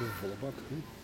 Volle bak. Hè?